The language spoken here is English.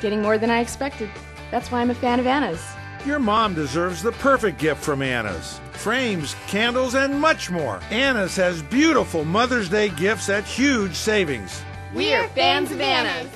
Getting more than I expected. That's why I'm a fan of Anna's. Your mom deserves the perfect gift from Anna's. Frames, candles, and much more. Anna's has beautiful Mother's Day gifts at huge savings. We are fans of Anna's.